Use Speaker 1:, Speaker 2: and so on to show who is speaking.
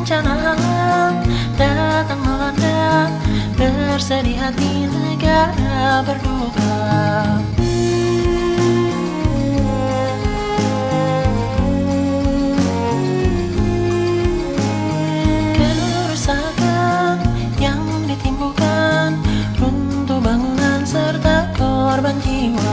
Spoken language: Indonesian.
Speaker 1: bencana alam datang melanda Berseri hati negara berduka Kerusakan yang ditimbulkan Runtuh bangunan serta korban jiwa.